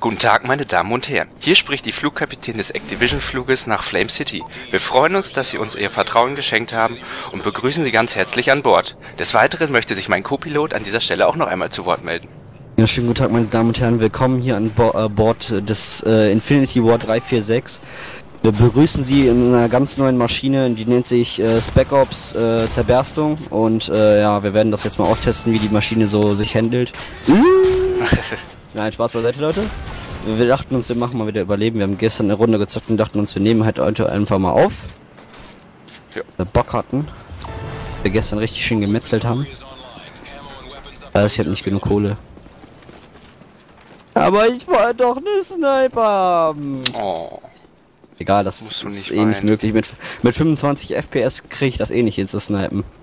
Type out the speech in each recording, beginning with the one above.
Guten Tag, meine Damen und Herren. Hier spricht die Flugkapitän des Activision-Fluges nach Flame City. Wir freuen uns, dass Sie uns Ihr Vertrauen geschenkt haben und begrüßen Sie ganz herzlich an Bord. Des Weiteren möchte sich mein Co-Pilot an dieser Stelle auch noch einmal zu Wort melden. Ja, schönen guten Tag, meine Damen und Herren. Willkommen hier an Bo äh, Bord des äh, Infinity War 346. Wir begrüßen Sie in einer ganz neuen Maschine, die nennt sich äh, Spec Ops äh, Zerberstung. Und äh, ja, wir werden das jetzt mal austesten, wie die Maschine so sich handelt. Nein, Spaß beiseite, Leute. Wir dachten uns, wir machen mal wieder Überleben. Wir haben gestern eine Runde gezockt und dachten uns, wir nehmen halt heute einfach mal auf. Ja. Wir Bock hatten. Wir gestern richtig schön gemetzelt haben. Aber ich habe nicht genug Kohle. Aber ich wollte doch eine Sniper haben. Oh, Egal, das Musst ist nicht eh nicht weinen. möglich. Mit, mit 25 FPS kriege ich das eh nicht hin zu snipen.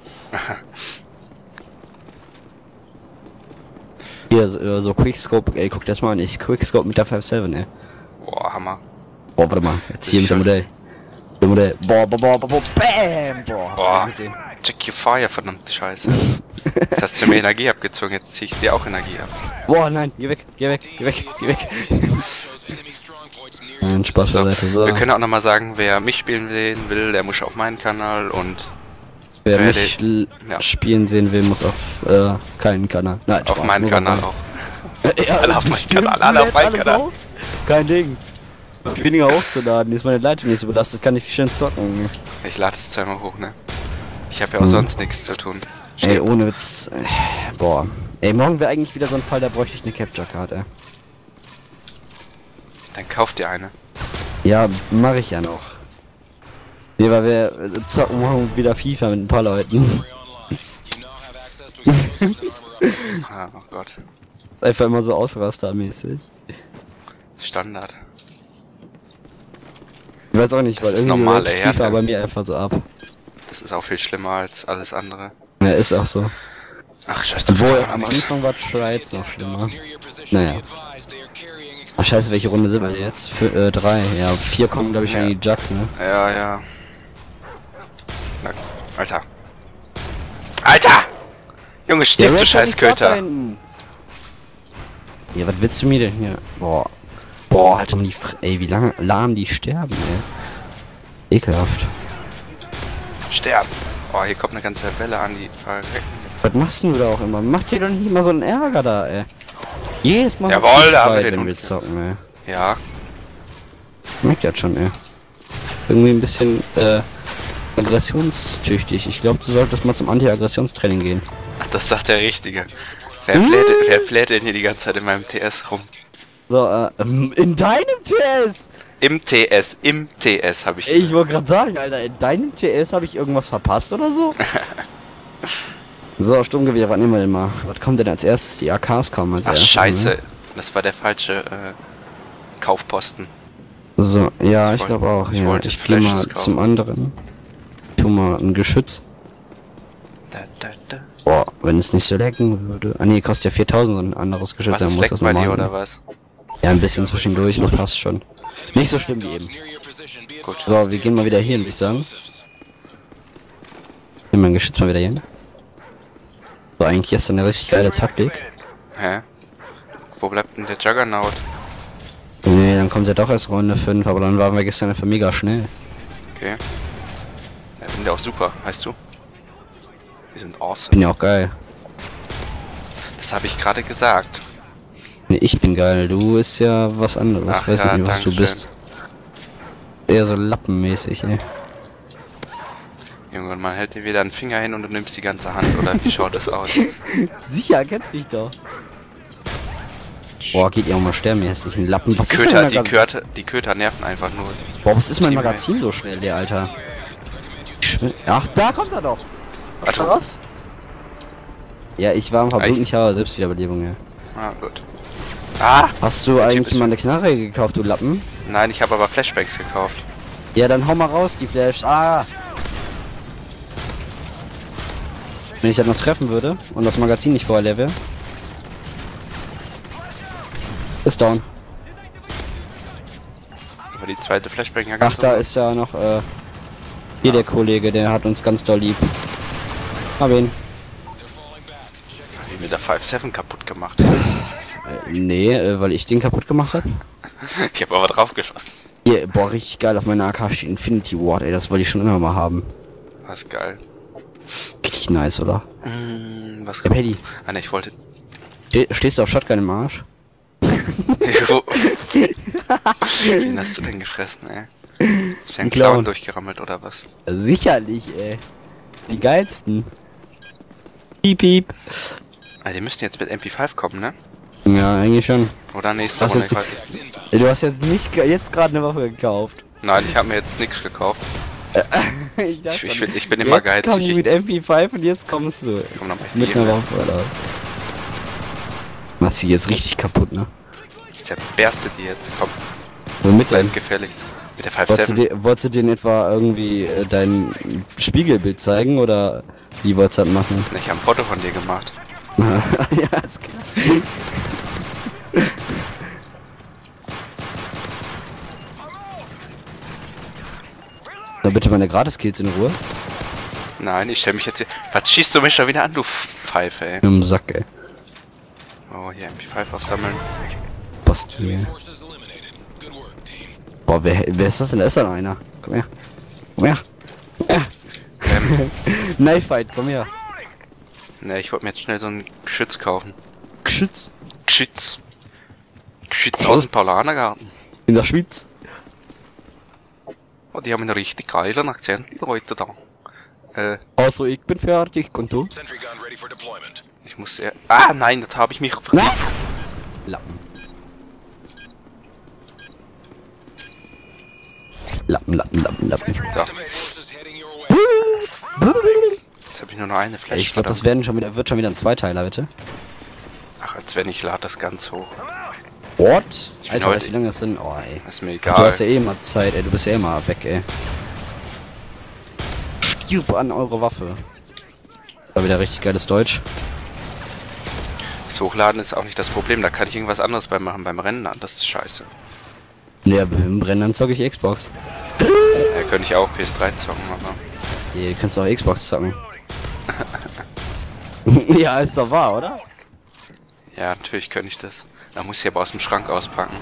Hier, so, äh, so Quickscope, ey, guck das mal an. Ich Quickscope mit der 5.7, ey. boah, Hammer. Boah, warte mal. Jetzt hier mit dem Modell. Mit dem Modell. Boah, boah, boah, boah, boah, bam! Boah, hast Boah. du gesehen? Check your fire, verdammte Scheiße. Jetzt hast du mir Energie abgezogen, jetzt zieh ich dir auch Energie ab. Boah, nein, geh weg, geh weg, geh weg, geh weg. Nein, Spaß So, beiseite. So, wir können auch nochmal sagen, wer mich spielen sehen will, der muss auf meinen Kanal und wer wer mich ja. spielen sehen will, muss auf äh, keinen Kanal. Nein, auf Spaß, meinen Kanal meinen. auch. Ja, Alle auf meinen stimmt, Kanal, alle auf meinen Kanal. Kein Ding. Weniger hochzuladen, ist meine Leitung nicht so belastet, kann ich schön zocken. Ich lade es zweimal hoch, ne? Ich habe ja auch sonst nichts zu tun. Ey, ohne Witz. Boah. Ey, morgen wäre eigentlich wieder so ein Fall, da bräuchte ich eine Capture Card, ey. Dann kauf dir eine. Ja, mache ich ja noch. Nee, weil wir äh, zocken morgen wieder FIFA mit ein paar Leuten. Ah, oh Gott. Einfach immer so ausrastermäßig. Standard. Ich weiß auch nicht, Das weil ist irgendwie normale. FIFA bei mir einfach so ab. Das ist auch viel schlimmer als alles andere. Ja, ist auch so. Ach, scheiße. Obwohl, am Anfang war Trials noch schlimmer. Naja. Ach scheiße, welche Runde sind wir jetzt? Für, äh, drei. Ja, vier kommen, glaube ich, schon Ja. in die Jugs, ne? Ja, ja. Alter. Alter! Junge, stirb, du scheiß Köter. Ja, was willst du mir denn hier? Boah. Boah, halt um die Fr Ey, wie lange lahm die sterben, ey. Ekelhaft. Sterben. Oh, hier kommt eine ganze Welle an, die verrecken jetzt. Was machst du da auch immer? Mach dir doch nicht immer so einen Ärger da, ey. Jedes Mal Jawohl, da haben wir den wir zocken, ey. Ja, Ich merk das schon, ey. Irgendwie ein bisschen, äh, aggressionstüchtig. Ich glaube, du solltest mal zum Anti-Aggressionstraining gehen. ach, das sagt der Richtige. Wer bläht, wer bläht denn hier die ganze Zeit in meinem TS rum? So, äh, ähm, in deinem TS! Im TS, im TS habe ich. Ich wollte gerade sagen, Alter, in deinem TS habe ich irgendwas verpasst oder so? so, Sturmgewehr, was nehmen wir denn mal? Was kommt denn als erstes? Die AKs kommen als Ach, erstes. scheiße. Ne? Das war der falsche äh, Kaufposten. So, ja, Ich ich glaube auch. ich ja. wollte ich gehe mal kaufen. zum anderen. Tu mal ein Geschütz. Da, da, da. Boah, wenn es nicht so lecken würde. Ah nee, kostet ja 4000 so ein anderes Geschütz. Was dann muss das bei dir normal- oder was? Ja, ein bisschen zwischendurch, das passt schon. Nicht so schlimm wie eben. Gut. So, wir gehen mal wieder hier hin, würde ich sagen. Nehmen wir ein Geschütz mal wieder hier hin. So, eigentlich ist eine richtig geile Taktik. Hä? Wo bleibt denn der Juggernaut? Nee, dann kommt ja doch erst Runde 5, aber dann waren wir gestern einfach mega schnell. Okay. Ja, sind ja auch super, weißt du? Die sind awesome. Bin ja auch geil. Das habe ich gerade gesagt. Nee, ich bin geil, du ist ja was anderes. Ach Weiß ja, ich nicht, was du bist. Eher so lappenmäßig, ey. Junge, man hält dir wieder einen Finger hin und du nimmst die ganze Hand, oder wie schaut das aus? Sicher, kennst mich doch. Boah, geht ihr auch mal sterben, ihr hässlichen Lappen. Was ist Köter, die Köter, die Köter nerven einfach nur. Boah, was ist mein. Magazin so schnell, der Alter? Ich schwin- Ach, da kommt er doch. Warte. Was? Ja, ich war am Echt? ich habe Selbstwiederbelebung, ja. Ah, gut. Ah! Hast du eigentlich mal eine Knarre gekauft, du Lappen? Nein, ich habe aber Flashbangs gekauft. Ja, dann hau mal raus, die Flash. Ah! Wenn ich das noch treffen würde und das Magazin nicht vorher leer wäre. Ist down. Aber die zweite Flashbang ja Ach, da ist ja noch, äh, hier der Kollege, der hat uns ganz doll lieb. Hab ihn. Wie mit der 5-7 kaputt gemacht. Äh, nee, äh, weil ich den kaputt gemacht habe. Ich habe aber drauf geschossen. Hier, boah, richtig geil. Auf meiner AK steht Infinity Ward, ey. Das wollte ich schon immer mal haben. Was geil. Richtig nice, oder? Hm, was Ja, Paddy, Ah, ne, ich wollte. ste stehst du auf Shotgun im Arsch? Wen hast du denn gefressen, ey? Ist ein Clown. Durchgerammelt oder was? Sicherlich, ey. Die geilsten. Piep, piep. Ah, die müssten jetzt mit MP5 kommen, ne? Ja, eigentlich schon. Oder nächste Runde, nicht. Ey, Du hast jetzt nicht jetzt gerade eine Waffe gekauft. Nein, ich habe mir jetzt nichts gekauft. ich, Ich, ich, bin- ich bin immer jetzt geizig. Komm Ich, mit MP5 und jetzt kommst du. komm, dann Mit einer. Waffe, oder? Machst sie jetzt richtig kaputt, ne? Ich zerberste die jetzt. Komm, Womit denn? gefährlich. Mit der Wolltest du, 5-7. dir, wolltest du denen etwa irgendwie äh, dein Spiegelbild zeigen oder wie wolltest du das machen? Ich habe ein Foto von dir gemacht. ja, ist klar. Na bitte meine Gratis-Kills in Ruhe. Nein, ich stell mich jetzt hier. Was schießt du mich schon wieder an, du Pfeife, ey? Im Sack, ey. Oh, hier MP5 aufsammeln. Basti. Boah, wer, wer ist das denn? Da ist da noch einer. Komm her. Komm her. Komm her. Ähm, Knife Fight, komm her. ne, ich wollte mir jetzt schnell so ein Geschütz kaufen. Geschütz. Geschütz. Geschütz aus dem Paulanergarten. In der Schweiz. Oh, die haben einen richtig geilen Akzent, die Leute da. Äh, Also, ich bin fertig. Und du? Sentry gun ready for deployment. ich muss ja. Ah, nein, das habe ich mich. Na! Lappen. Lappen, Lappen, Lappen, Lappen. So, jetzt habe ich nur noch eine Flash. Ich glaube, das werden schon wieder, wird schon wieder ein Zweiteiler, bitte. Ach, als wenn ich lade das ganz hoch. What? bin Alter, weißt du, wie lange das denn? Oh, ey. Das ist mir Du hast ja egal. eh immer Zeit, ey. Du bist ja immer weg, ey. Stirb an eure Waffe. War wieder richtig geiles Deutsch. Das Hochladen ist auch nicht das Problem, da kann ich irgendwas anderes beim machen, beim Rennen an. Das ist scheiße. Ne, im Brennen zocke ich Xbox. Da könnte ich auch PS3 zocken, aber. Hier kannst du auch Xbox zocken. ja, ist doch wahr, oder? Ja, natürlich könnte ich das. Da muss ich aber aus dem Schrank auspacken.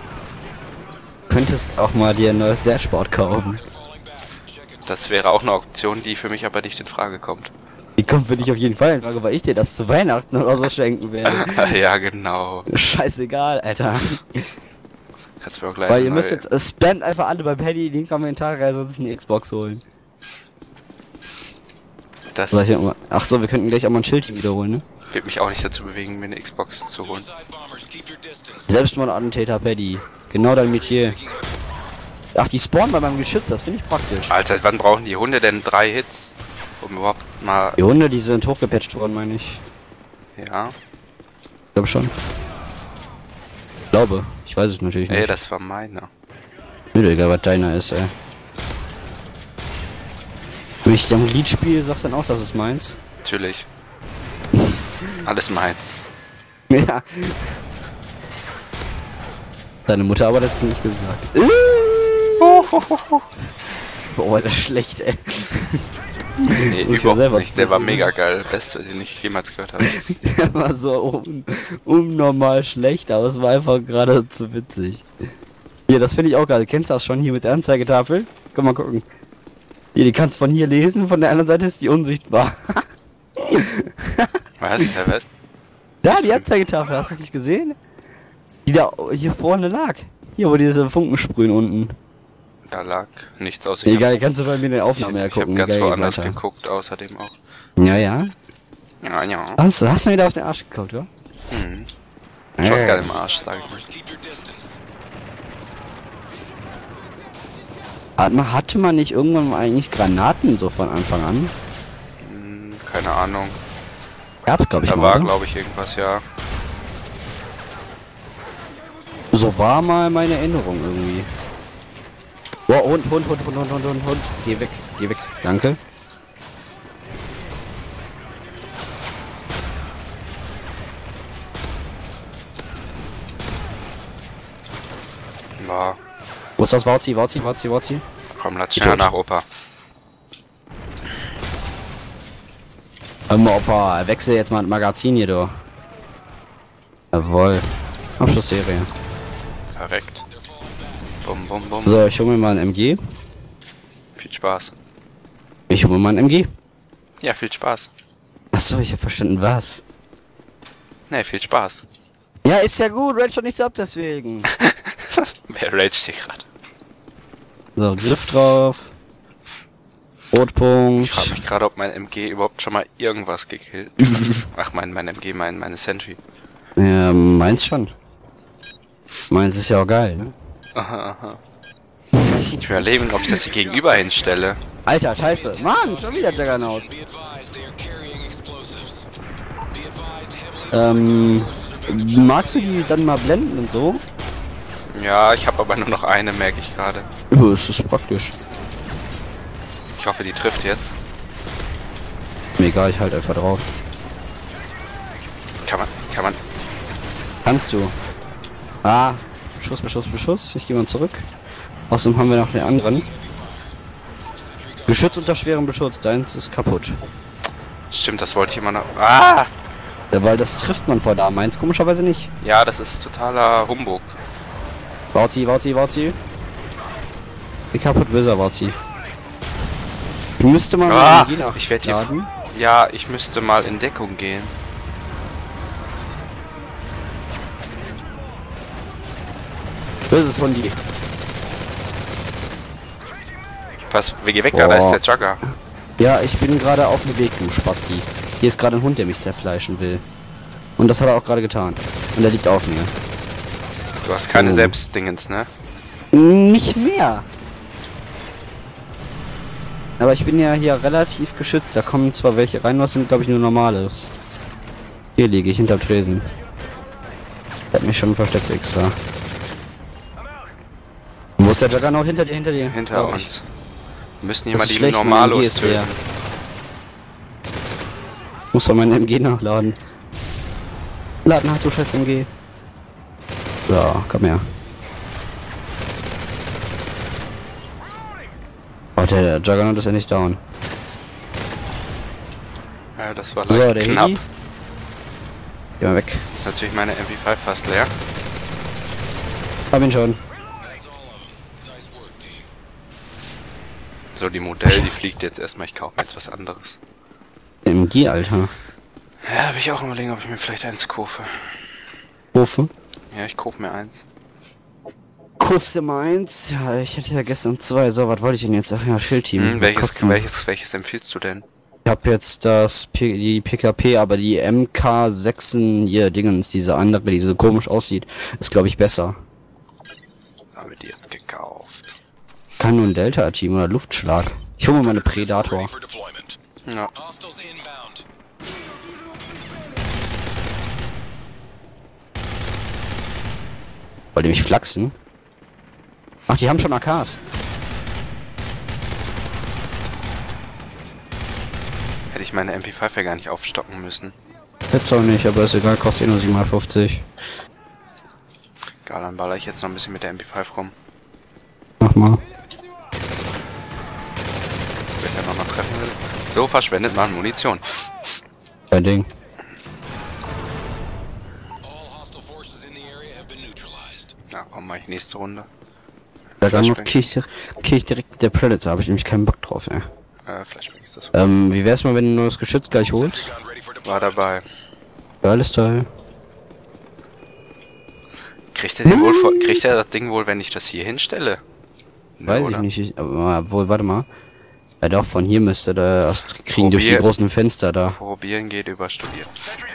Könntest auch mal dir ein neues Dashboard kaufen. Das wäre auch eine Option, die für mich aber nicht in Frage kommt. Die kommt für dich auf jeden Fall in Frage, weil ich dir das zu Weihnachten oder so schenken werde. ja, genau. Scheißegal, Alter. Kannst mir auch gleich Weil ihr müsst jetzt, äh, spammt einfach alle bei Paddy in die Kommentare, sonst eine Xbox holen. Das Soll Ach so, wir könnten gleich auch mal ein Schild hier wiederholen, ne? wird mich auch nicht dazu bewegen, mir eine Xbox zu holen. Selbstmordattentäter Paddy. Genau dein Metier. Ach, die spawnen bei meinem Geschütz, das finde ich praktisch. Alter, wann brauchen die Hunde denn drei Hits? Um überhaupt mal. Die Hunde, die sind hochgepatcht worden, meine ich. Ja. Ich glaube schon. Ich glaube. Ich weiß es natürlich Ey, nicht. das war meiner. Mir egal, was deiner ist, ey. Wenn ich dann ein Lied spiele, sagst du dann auch, das ist meins? Natürlich. Alles meins. Ja. Deine Mutter aber das nicht gesagt. Boah, das ist schlecht, ey. Nee, ja überhaupt selber nicht. Der war mega geil. Beste, den ich jemals gehört habe. Der war so un unnormal schlecht, aber es war einfach gerade zu witzig. Hier, das finde ich auch gerade. Kennst du das schon hier mit der Anzeigetafel? Komm mal gucken. Hier, die kannst von hier lesen, von der anderen Seite ist die unsichtbar. Was? Herr Wett? Da, die Anzeigetafel, hast du das nicht gesehen? Die da hier vorne lag. Hier, wo diese Funken sprühen unten. Da lag nichts ich Egal, kannst du bei mir hab- Aufnahme ja Ich habe gucken. ganz Geil, woanders weiter. geguckt, außerdem auch. Ja, ja. Ja, ja. Hast, du- hast du mir da auf den Arsch geguckt, oder? Hm. Shotgun im Arsch, sag ich mal. Hat man, hatte man nicht irgendwann mal eigentlich Granaten so von Anfang an? Hm, keine Ahnung. Gab's, glaube ich, Da mal. war, glaube ich, irgendwas, ja. So war mal meine Erinnerung irgendwie. Boah, Hund, Hund, Hund, Hund, Hund, Hund, Hund, Hund. Geh weg, geh weg. Danke. War. Wo ist das Wauzi, Wauzi, Wauzi, Wauzi? Komm, lass schneller Tot. nach, Opa. Mal, Opa, wechsel jetzt mal das Magazin hier, du. Jawohl. Abschlussserie. Perfekt. Bum, bum, bum. So, ich hole mir mal ein MG. Viel Spaß. Ich hole mir mal ein MG. Ja, viel Spaß. Achso, ich habe verstanden, was. Ne, viel Spaß. Ja, ist ja gut, Red schon nichts ab deswegen. Wer raged hier gerade? So, Griff drauf. Ich Rotpunkt. frage mich gerade, ob mein MG überhaupt schon mal irgendwas gekillt. Ach, mein, mein MG, mein, meine Sentry. Ja, meins schon. Meins ist ja auch geil, ne? Aha, aha. Ich überlegen, ob ich das hier gegenüber hinstelle. Alter, scheiße. Mann, schon wieder Juggernaut. Ähm, magst du die dann mal blenden und so? Ja, ich habe aber nur noch eine, merke ich gerade. Ja, ist das praktisch. Ich hoffe, die trifft jetzt. Mir egal, ich halt einfach drauf. Kann man, kann man. Kannst du. Ah, Beschuss, Beschuss, Beschuss. Ich gehe mal zurück. Außerdem haben wir noch den anderen. Geschütz unter schwerem Beschutz. Deins ist kaputt. Stimmt, das wollte ich immer noch. Ah! Ja, weil das trifft man vor da. Meins komischerweise nicht. Ja, das ist totaler Humbug. Wauzi, Wauzi, Wauzi. Wie kaputt böser Wauzi. Müsste man Ah, mal ich werd hier-. Ja, ich müsste mal in Deckung gehen. Böses Hundi. Was? Wir gehen weg, da, da ist Boah. der Jugger. Ja, ich bin gerade auf dem Weg, du Spasti. Hier ist gerade ein Hund, der mich zerfleischen will. Und das hat er auch gerade getan. Und er liegt auf mir. Du hast keine Oh. Selbstdingens, ne? Nicht mehr. Aber ich bin ja hier relativ geschützt. Da kommen zwar welche rein, was sind glaube ich nur normales. Hier liege ich hinter Tresen. Der hat mich schon versteckt extra. Ist der Juggernaut? Hinter dir, hinter dir. Hinter ich. uns. Wir müssen hier Das mal die schlecht, Normalos ist leer. töten. Muss doch mein MG nachladen. Lad nach, du scheiß MG. So, komm her. Oh, der, Juggernaut ist ja nicht down. Ja, das war So, leicht der knapp. Heli. Geh mal weg. Ist natürlich meine MP5 fast leer. Hab ihn schon. So, die Modell, die fliegt jetzt erstmal. Ich kaufe mir jetzt was anderes. MG, Alter. Ja, habe ich auch überlegen, ob ich mir vielleicht eins kaufe. Rufe. Ja, ich kaufe mir eins. Kaufst du mal eins? Ja, ich hatte ja gestern zwei. So, was wollte ich denn jetzt? Ach ja, Schildteam. Hm, welches, welches, welches empfiehlst du denn? Ich hab jetzt das P die PKP, aber die MK6 hier Dingens, diese andere, die so komisch aussieht, ist glaube ich besser. Habe die jetzt gekauft. Kann nur ein Delta-Team oder Luftschlag. Ich hole mir meine Predator. Ja. Wollt ihr mich flachsen? Ach, die haben schon AKs. Hätte ich meine MP5 ja gar nicht aufstocken müssen. Jetzt auch nicht, aber ist egal, kostet eh nur 750. Egal, dann baller ich jetzt noch ein bisschen mit der MP5 rum. Mach mal. Wer ich ja noch mal treffen will. So verschwendet man Munition. Kein Ding. All hostile forces in the area have been neutralized. Na, komm mal, nächste Runde. Ja, dann noch kill ich, kill ich direkt der Predator, habe ich nämlich keinen Bock drauf, ey. Äh, Flashbang ist das. Ähm, wie wär's mal, wenn du ein neues Geschütz gleich holst? War dabei. Geiles Teil. Kriegt er den wohl vor, kriegt er das Ding wohl, wenn ich das hier hinstelle? Ne, Weiß oder? ich nicht, ich, aber wohl, warte mal. Ja doch, von hier müsste der erst kriegen durch die Probier- großen Fenster da. Probieren geht über Studieren.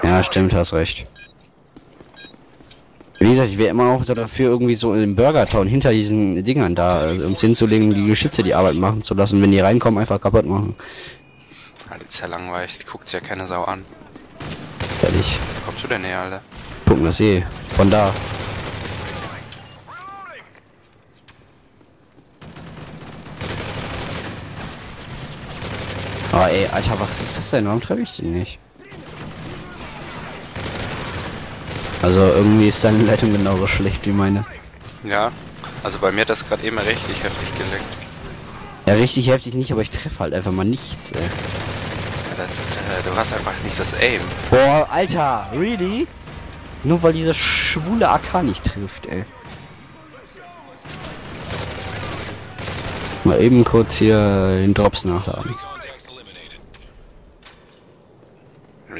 Ja, stimmt, hast recht. Wie gesagt, ich wäre immer auch dafür, irgendwie so im Burger Town hinter diesen Dingern da äh, uns hinzulegen, die Geschütze die Arbeit machen zu lassen. Wenn die reinkommen, einfach kaputt machen. Alter, ist ja langweilig. Die guckt ja keine Sau an. Fertig. Wo kommst du denn her, Alter? Gucken das eh. Von da. Oh ey, Alter, was ist das denn? Warum treffe ich den nicht? Also irgendwie ist seine Leitung genauso schlecht wie meine. Ja. Also bei mir hat das gerade eben richtig heftig geleckt. Ja, richtig heftig nicht, aber ich treffe halt einfach mal nichts, ey. Ja, das, äh, du hast einfach nicht das Aim. Boah, Alter, really? Nur weil diese schwule AK nicht trifft, ey. Mal eben kurz hier den Drops nachladen.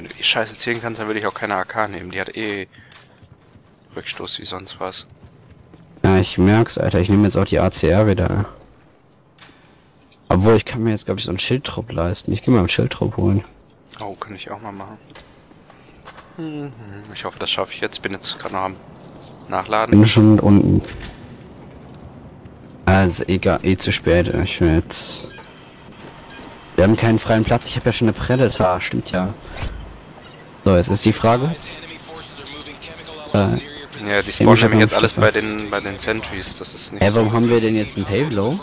Wenn du eh scheiße zielen kannst, dann würde ich auch keine AK nehmen. Die hat eh Rückstoß wie sonst was. Ja, ich merk's, Alter. Ich nehme jetzt auch die ACR wieder. Obwohl, ich kann mir jetzt, glaube ich, so einen Schildtrupp leisten. Ich gehe mal einen Schildtrupp holen. Oh, kann ich auch mal machen. Mhm. Ich hoffe, das schaffe ich jetzt. Bin jetzt gerade noch am Nachladen. Bin schon unten. Also, egal, eh zu spät. Ich will jetzt... Wir haben keinen freien Platz. Ich habe ja schon eine Predator. Stimmt ja. So, jetzt ist die Frage. Äh. Ja, die spawnen ich nämlich jetzt alles bei den bei den Sentries. Das ist nicht so. warum haben wir denn jetzt einen Pavelo?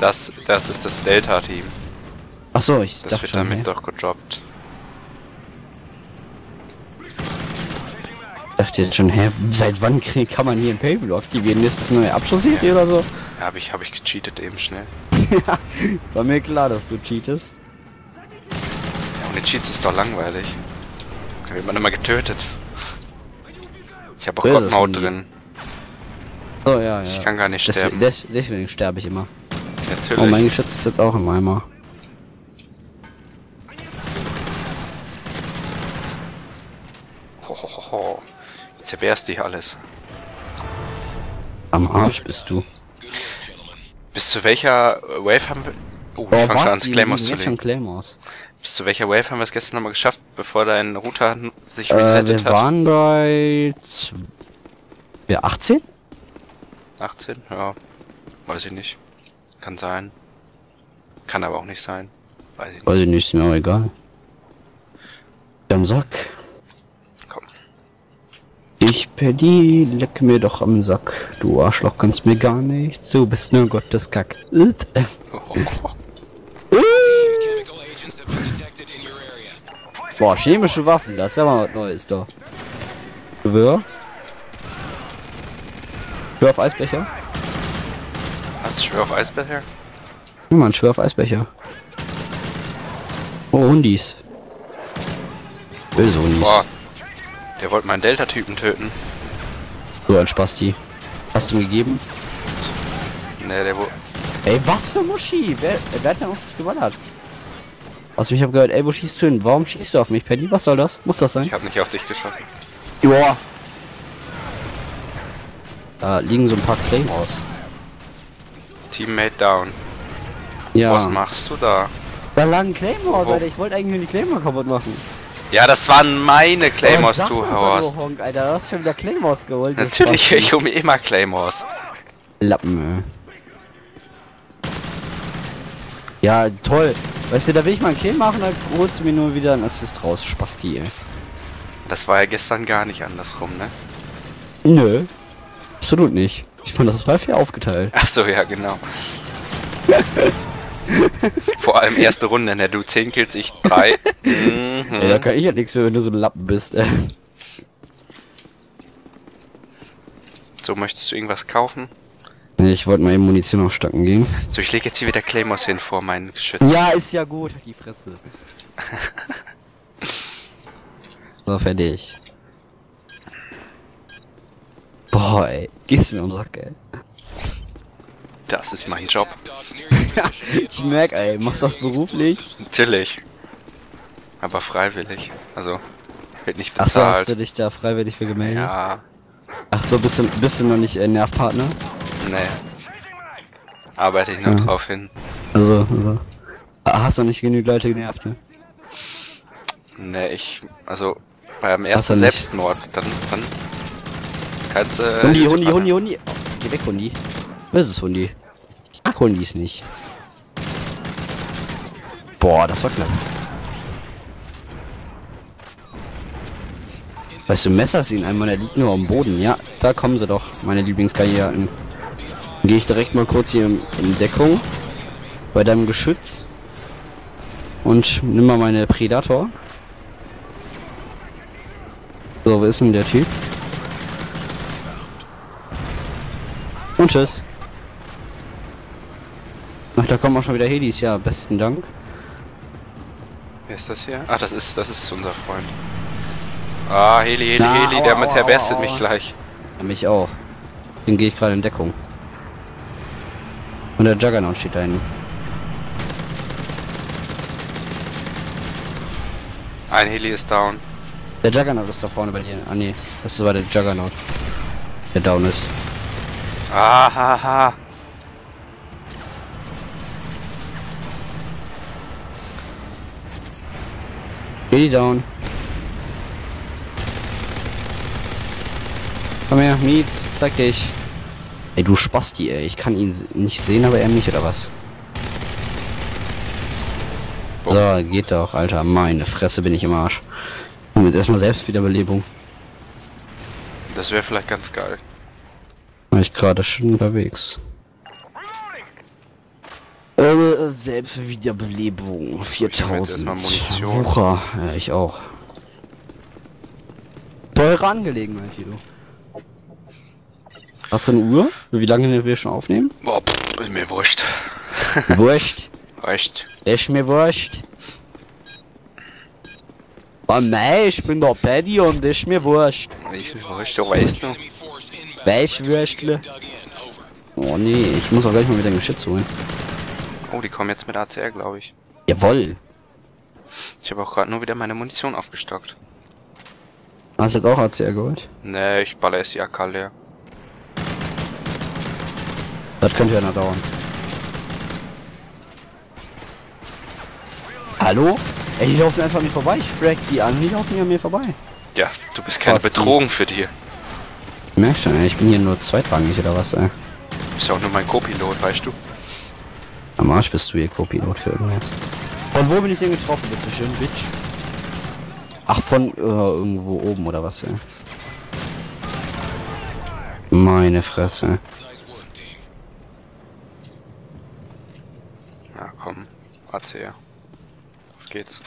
Das, das ist das Delta-Team. Ach so, ich Das dachte wird schon, damit hä? doch gedroppt. Ich dachte jetzt schon, hä, seit wann kann man hier einen Pavelo aktivieren? Ist das neue Abschussserie oder so? Ja, habe ich, hab ich gecheatet eben schnell. War mir klar, dass du cheatest. Ohne Cheats ist doch langweilig. Da wird man immer getötet. Ich habe auch Böses Handy. drin. So, ja, ja. Ich kann gar nicht sterben. des, deswegen sterbe ich immer. Natürlich. Oh, mein Geschütz ist jetzt auch im Eimer. Ho, ho, ho, ho. Jetzt zerbeerst dich alles. Am Arsch bist du. Bis zu welcher Wave haben wir... Oh, ich Oh, fang schon an, Claymores zu legen. Claymores. Bis zu welcher Wave haben wir es gestern nochmal geschafft, bevor dein Router sich Äh, resettet wir hat? waren bei... Wir 18? 18? Ja. Weiß ich nicht. Kann sein. Kann aber auch nicht sein. Weiß ich nicht. Weiß ich nicht, ist mir auch egal. Am Sack. Komm. Ich Paddy, leck mir doch am Sack. Du Arschloch kannst mir gar nichts. Du bist nur Gottes Kack. Oh, Boah, chemische Waffen, das ist ja mal was Neues da. Gewürr. Schwör auf Eisbecher. Hast du schwer auf Eisbecher? Ja, Mann, schwör auf Eisbecher. Oh, Hundis. Böse Hundis. Boah. Der wollte meinen Delta-Typen töten. So ein Spasti. Hast du ihm gegeben? Ne, der wo. Ey, was für Muschi? Wer, wer hat denn auf dich geballert? Also ich hab gehört, ey, wo schießt du hin? Warum schießt du auf mich, Paddy? Was soll das? Muss das sein? Ich hab nicht auf dich geschossen. Joa. Da liegen so ein paar Claim aus. Teammate down. Ja. Was machst du da? Da lagen Claymores, Oh. Alter. Ich wollte eigentlich nur die Claymore kaputt machen. Ja, das waren meine Claymores, Aber sag du das Horst. Honk, Alter. Du hast schon wieder Claymores geholt. Natürlich, Spasti. ich hole mir immer Claymores. Lappen. Ja, toll. Weißt du, da will ich mal einen Kill machen, dann holst du mir nur wieder einen Assist raus. Spasti, ey. Das war ja gestern gar nicht andersrum, ne? Nö. Absolut nicht. Ich fand das total fair aufgeteilt. Ach so, ja, genau. Vor allem erste Runde, ne? Du 10 Kills, ich 3. Ey, da Mhm. kann ich ja nichts für, wenn du so ein Lappen bist, ey. So, möchtest du irgendwas kaufen? Ich wollte mal eben Munition aufstocken gehen. So, ich lege jetzt hier wieder Claymores hin vor meinen Geschütz. Ja, ist ja gut. Die Fresse. so, fertig. Boah, ey. Gehst mir um den Sack, ey. Das ist mein Job. Ich merk, ey. Machst das beruflich? Natürlich. Aber freiwillig. Also, wird nicht Achso, hast bezahlt. du dich da freiwillig für gemeldet? ja, Achso, bist du, bist du noch nicht äh, Nervpartner? Nee. Arbeite ich noch Ja. drauf hin. Also, also. Hast du nicht genügend Leute genervt, ne? Nee, ich, also, beim ersten? Selbstmord, dann, dann kannst du... Hundi, YouTube Hundi. Hundi, Hundi. Oh, geh weg, Hundi. Was ist Hundi? Ach, Hundis nicht. Boah, das war knapp. Weißt du, Messer ist ihn einmal, der liegt nur am Boden. Ja, da kommen sie doch, meine Lieblingskarrieren. Gehe ich direkt mal kurz hier in, Deckung. Bei deinem Geschütz. Und nimm mal meine Predator. So, wo ist denn der Typ? Und tschüss. Ach, da kommen auch schon wieder Hedis. Ja, besten Dank. Wer ist das hier? Ach, das ist, das ist unser Freund. Ah, Heli, Heli, Na, Heli, aua, der aua, mit aua, aua. mich gleich. Ja, mich auch. Den gehe ich gerade in Deckung. Und der Juggernaut steht da hinten. Ein Heli ist down. Der Juggernaut ist da vorne bei dir. Ah nee, das war der Juggernaut. Der down ist. Ah, ha, ha. Heli down. Komm her, Mietz, zeig dich. Ey, du Spasti, ey. Ich kann ihn nicht sehen, aber er mich, oder was? So, geht doch, Alter. Meine Fresse bin ich im Arsch. Und jetzt erstmal Selbstwiederbelebung. Das wäre vielleicht ganz geil. War ich gerade schon unterwegs. Äh, Selbstwiederbelebung. Ich hab jetzt 4000. erstmal Munition. Wucher. Ja, ich auch. Teure Angelegenheit hier, du. Hast du eine Uhr? Wie lange wir schon aufnehmen? Boah, pff, ist mir wurscht. Wurscht. Reicht. Ist mir wurscht. Oh nein, ich bin der Paddy und ist mir wurscht. Ist mir wurscht, du weißt du. Weißt Würstle? Oh nee, ich muss auch gleich mal wieder ein Geschütz holen. Oh, die kommen jetzt mit ACR, glaube ich. Jawoll. Ich habe auch gerade nur wieder meine Munition aufgestockt. Hast du jetzt auch ACR geholt? Nee, ich baller erst die AK leer. Das könnte ja noch dauern. Hallo? Ey, die laufen einfach an mir vorbei. Ich frag die an, die laufen ja an mir vorbei. Ja, du bist keine Was Bedrohung dies? für die. Ich merk schon, ey, ich bin hier nur zweitrangig oder was, ey. Du bist ja auch nur mein Co-Pilot, weißt du? Am Arsch bist du hier Co-Pilot für irgendwas. Von wo bin ich denn getroffen, bitte schön, Bitch? Ach, von äh, irgendwo oben oder was, ey. Meine Fresse. Nice work, team. Ja, ACR. Auf geht's.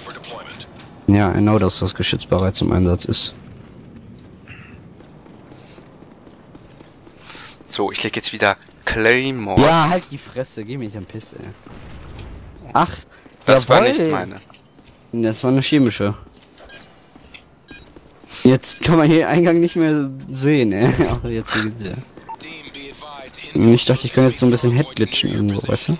For deployment. Ja, genau, dass das Geschütz bereit zum Einsatz ist. So, ich leg jetzt wieder Claymores. Ja, halt die Fresse, geh mich am Piss, ey. Ach, Das war jawohl. nicht meine. Das war eine chemische. Jetzt kann man hier Eingang nicht mehr sehen, ey. Ach, jetzt geht's ja. Und ich dachte, ich könnte jetzt so ein bisschen Headglitchen irgendwo, weißt du?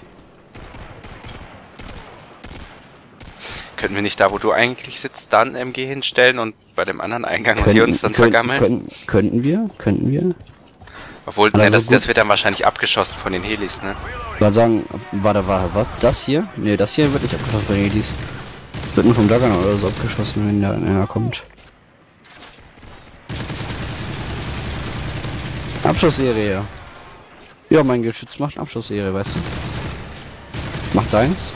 Könnten wir nicht da, wo du eigentlich sitzt, dann MG hinstellen und bei dem anderen Eingang und hier uns dann könnten, vergammeln? könnten, könnten wir, könnten wir. Obwohl, Also ne, das, gut. das wird dann wahrscheinlich abgeschossen von den Helis, ne? Ich würde sagen, warte, warte, was? Das hier? Ne, das hier wird nicht abgeschossen von Edis. Wird nur vom Juggernaut oder so abgeschossen, wenn da einer kommt. Abschussserie. Ja, mein Geschütz macht eine Abschussserie, weißt du? Macht deins.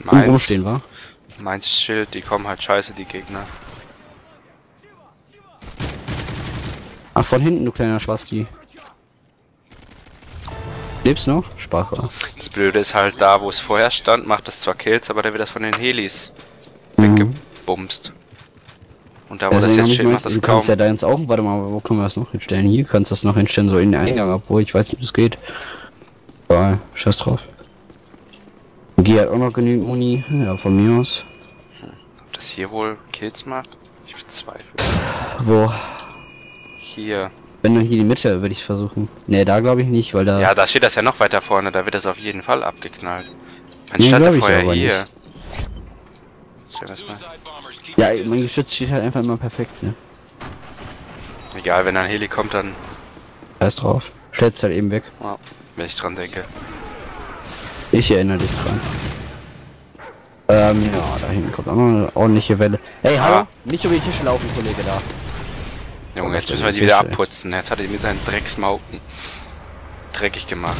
Und Meins, rumstehen war. meins Schild, die kommen halt scheiße, die Gegner. Ach, von hinten, du kleiner Schwasti. Lebst noch? Sprache. Das Blöde ist halt da, wo es vorher stand, macht es zwar Kills, aber da wird das von den Helis Mhm. weggebumst. Und da, wo das Deswegen hab jetzt ich steht, macht das du kaum. kannst ja deins auch, warte mal, wo können wir das noch hinstellen? Hier kannst du das noch hinstellen, so in den Eingang, obwohl ich weiß nicht, wie das geht. Egal, scheiß drauf. G hat auch noch genügend Muni, ja, von mir aus. Ob das hier wohl Kills macht? Ich bezweifle. Wo? Hier. Wenn dann hier die Mitte, würde ich versuchen. Ne, da glaube ich nicht, weil da... Ja, da steht das ja noch weiter vorne, da wird das auf jeden Fall abgeknallt. Man Nee, vorher hier. nicht. Stell das mal. Ja, mein. Geschütz steht halt einfach immer perfekt, ne? Egal, wenn ein Heli kommt, dann, Scheiß drauf. Stell's halt eben weg. ja, wenn ich dran denke. Ich erinnere dich dran. Ähm, ja, da hinten kommt auch noch eine ordentliche Welle. Hey, hallo? Ah. Nicht über die Tische laufen, Kollege, da. Junge, Oh, jetzt müssen wir die wieder Fische, ey. abputzen. Jetzt hat er mit seinen Drecksmauken dreckig gemacht.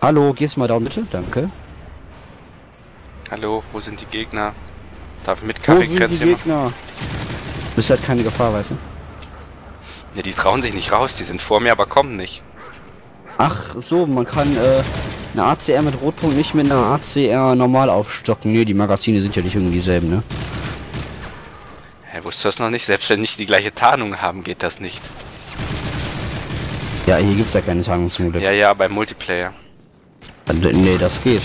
Hallo, gehst mal da bitte? Danke. Hallo, wo sind die Gegner? Darf ich mit Wo sind die Kaffeekränzchen machen? Gegner? Du bist halt keine Gefahr, weißt du? Ja, die trauen sich nicht raus, die sind vor mir, aber kommen nicht. Ach so, man kann äh, eine ACR mit Rotpunkt nicht mit einer ACR normal aufstocken. Nee, die Magazine sind ja nicht irgendwie dieselben, ne? Hä, wusstest du das noch nicht? Selbst wenn nicht die gleiche Tarnung haben, geht das nicht. Ja, hier gibt's ja keine Tarnung zum Glück. Ja, ja, beim Multiplayer. Nee, das geht.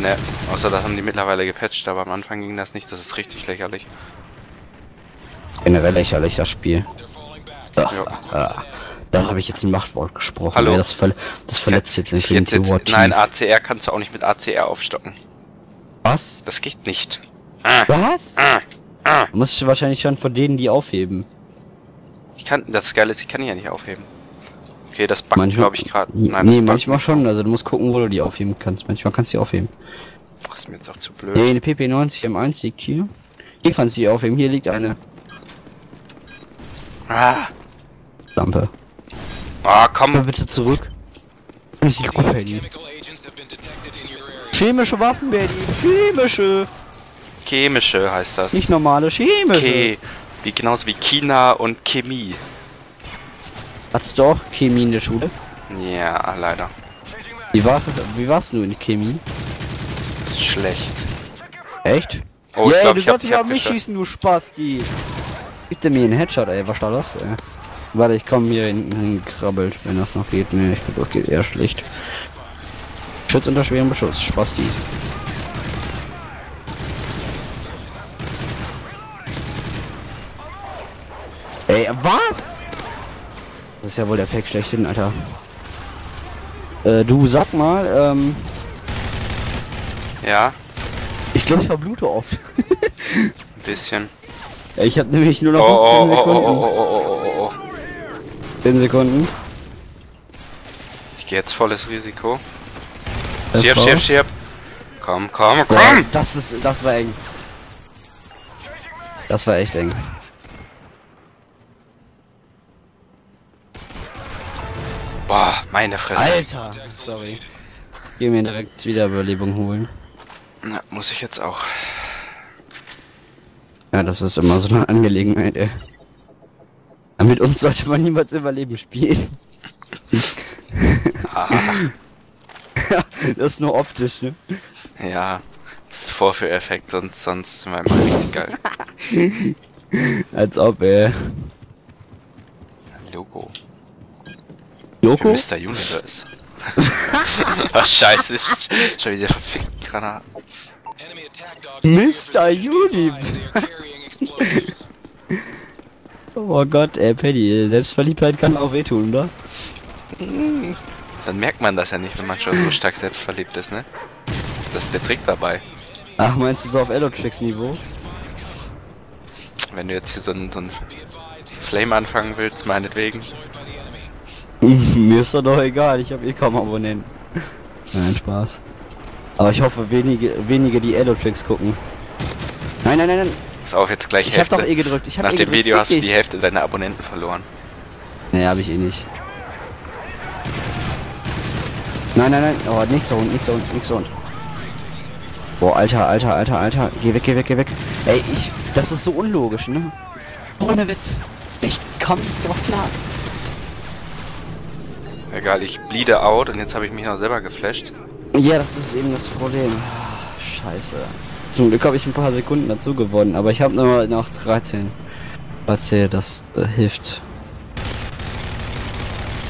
Ne, außer das haben die mittlerweile gepatcht, aber am Anfang ging das nicht, das ist richtig lächerlich. Generell lächerlich, das Spiel. Ach, Ja. ah, da habe ich jetzt ein Machtwort gesprochen. Hallo? Das, ver das verletzt jetzt Jetzt, Infinity jetzt, War nein. ACR kannst du auch nicht mit ACR aufstocken. Was? Das geht nicht. Was? Ah, ah. Du musst wahrscheinlich schon von denen die aufheben. Ich kann, das Geile ist, ich kann die ja nicht aufheben. Okay, das Manchmal, glaube ich, gerade. nee, das buggt manchmal schon. Also du musst gucken, wo du die aufheben kannst. Manchmal kannst du die aufheben. Ach, ist mir jetzt auch zu blöd. Nee, eine PP90 M1 liegt hier. Hier kannst du die aufheben. Hier liegt eine Ah, Lampe. ah Komm komm. bitte zurück. Ist nicht gut, area. Chemische Waffen, Paddy. Chemische. Chemische heißt das. Nicht normale, chemische. Che. Wie, genauso wie China und Chemie. Hattest du auch Chemie in der Schule? Ja, leider. Wie war's, wie war's du in Chemie? Schlecht. Echt? Oh, ich Yay, glaube, du ich sollst ich hab auf mich schießen, du Spasti. Gib dir mir einen Headshot, ey. Was war das, ey? Warte, ich komme hier hinten krabbelt, wenn das noch geht. Ne, ich finde, das geht eher schlecht. Schutz unter schwerem Beschuss, Spasti. Ey, was? Das ist ja wohl der Fake schlechthin, Alter. Äh, du sag mal, ähm, Ja, ich glaube, ich verblute oft. ein bisschen. ich habe nämlich nur noch oh, 15 oh, oh, Sekunden. oh, oh, oh, oh, oh. 10 Sekunden. Ich gehe jetzt volles Risiko. Stirb, stirb, stirb. Komm, komm, Ja, komm! das ist, das war eng. Das war echt eng. Boah, meine Fresse. Alter! Sorry. Geh mir direkt Wiederbelebung holen. Na, muss ich jetzt auch. Ja, das ist immer so eine Angelegenheit, ey. Ja, Mit uns sollte man niemals Überleben spielen. Ah, das ist nur optisch, ne? ja. Das ist Vorführeffekt, sonst, sonst sind wir immer richtig geil. Als ob, ey. Joko? Mr. Universe. Ach, scheiße, ist schon wieder verfickt Granaten. Mr. Universe! Oh Gott, ey, Paddy, Selbstverliebtheit kann auch wehtun, oder? Dann merkt man das ja nicht, wenn man schon so stark selbstverliebt ist, ne? Das ist der Trick dabei. Ach, meinst du so auf Elotrix-Niveau? Wenn du jetzt hier so ein, so ein Flame anfangen willst, meinetwegen. Mir ist doch egal, ich habe eh kaum Abonnenten. Nein, Spaß. Aber ich hoffe, wenige, wenige die Elotrix gucken. Nein, nein, nein, nein. Ist auch jetzt gleich Ich hab Hälfte. doch eh gedrückt. Ich hab Nach eh dem gedrückt. Video hast du die Hälfte deiner Abonnenten verloren. Nee, hab ich eh nicht. Nein, nein, nein. Oh, nix so, nix so, nix so. Boah, Alter, Alter, Alter, Alter. Geh weg, geh weg, geh weg. Ey, ich. Das ist so unlogisch, ne? Ohne Witz. Ich komm nicht drauf klar. Egal, ich bleede out und jetzt habe ich mich noch selber geflasht. Ja, das ist eben das Problem. Ah, Scheiße. Zum Glück habe ich ein paar Sekunden dazu gewonnen, aber ich habe nur noch 13. Erzähl, das äh, hilft.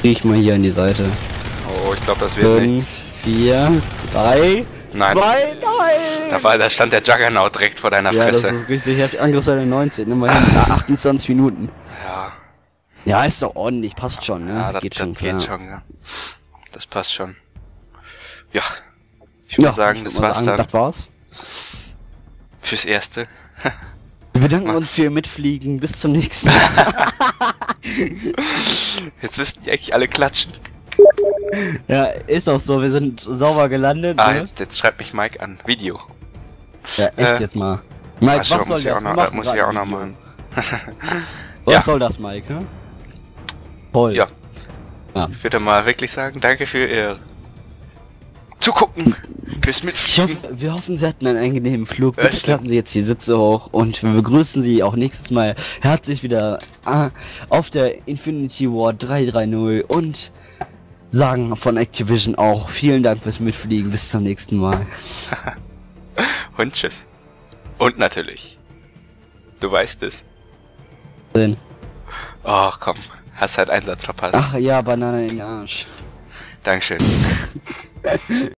Riech mal hier an die Seite. Oh, ich glaube, das wird 5, nichts. 4, 3, Nein. 2, nein! Da, war, da stand der Juggernaut direkt vor deiner Ja, das Fresse. ist richtig heftig. Angriffswelle 19, immerhin. Ah, 28 Minuten. Ja, Ja, ist doch ordentlich, passt schon, ne? ja, das geht das schon, geht klar. schon, ja. Das passt schon. Ja, ich würde sagen, ich das war's sagen, dann Das war's. fürs Erste. Wir bedanken uns für Ihr Mitfliegen. Bis zum nächsten Mal. Jetzt müssten die eigentlich alle klatschen. ja, ist auch so. Wir sind sauber gelandet. Ah, ne? jetzt, jetzt schreibt mich Mike an. Video. Ja, echt Äh, jetzt mal. Mike, Ach was soll muss ich das? auch Wir noch, machen muss ich auch noch machen. Was Ja. soll das, Mike? Ne? Toll. Ja. Ja. Ich würde mal wirklich sagen, danke für Ihr Zugucken, fürs Ich Mitfliegen. hoffe, wir hoffen, Sie hatten einen angenehmen Flug. Ja, Bitte stimmt. klappen Sie jetzt die Sitze hoch und wir begrüßen Sie auch nächstes Mal herzlich wieder ah, auf der Infinity War 330 und sagen von Activision auch vielen Dank fürs Mitfliegen. Bis zum nächsten Mal. Und tschüss. Und natürlich. Du weißt es. Denn- Ach komm, hast halt einen Satz verpasst. Ach ja, Banane in den Arsch. Dankeschön.